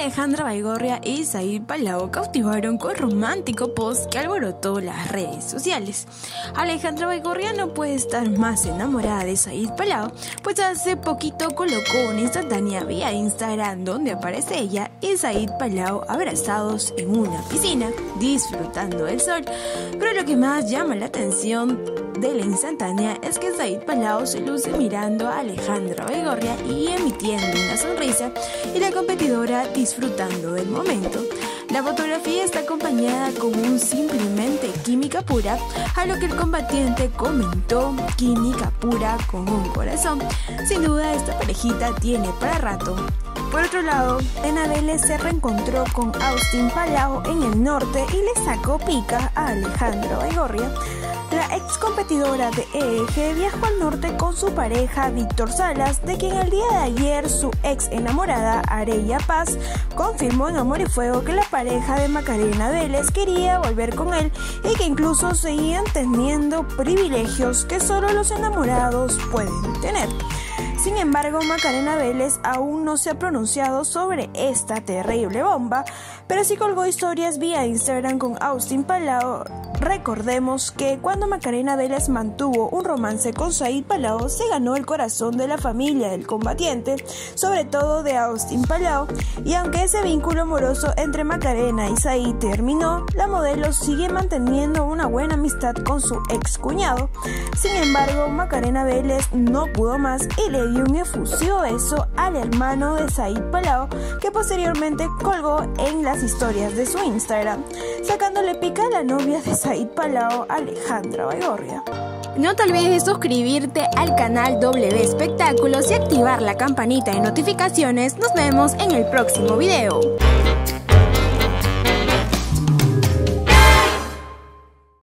Alejandra Baigorria y Said Palau cautivaron con romántico post que alborotó las redes sociales. Alejandra Baigorria no puede estar más enamorada de Said Palau, pues hace poquito colocó una instantánea vía Instagram donde aparece ella y Said Palau abrazados en una piscina, disfrutando del sol. Pero lo que más llama la atención de la instantánea es que Said Palau se luce mirando a Alejandra Baigorria y emitiendo una sonrisa y la competidora disfrutando del momento. La fotografía está acompañada con un simplemente química pura, a lo que el combatiente comentó química pura con un corazón. Sin duda esta parejita tiene para rato. Por otro lado, Vélez se reencontró con Austin Palau en el norte y le sacó pica a Alejandro Baigorria la ex competidora de EG viajó al norte con su pareja Víctor Salas, de quien el día de ayer su ex enamorada Areya Paz confirmó en Amor y Fuego que la pareja de Macarena Vélez quería volver con él y que incluso seguían teniendo privilegios que solo los enamorados pueden tener. Sin embargo, Macarena Vélez aún no se ha pronunciado sobre esta terrible bomba, pero sí colgó historias vía Instagram con Austin Palau Recordemos que cuando Macarena Vélez mantuvo un romance con Said Palau, se ganó el corazón de la familia del combatiente, sobre todo de Austin Palau, y aunque ese vínculo amoroso entre Macarena y Said terminó, la modelo sigue manteniendo una buena amistad con su ex cuñado. Sin embargo, Macarena Vélez no pudo más y le dio un efusivo beso al hermano de Said Palau, que posteriormente colgó en las historias de su Instagram, sacándole pica a la novia de Said Palao, Alejandra Baigorria. No te olvides de suscribirte al canal W Espectáculos y activar la campanita de notificaciones. Nos vemos en el próximo video.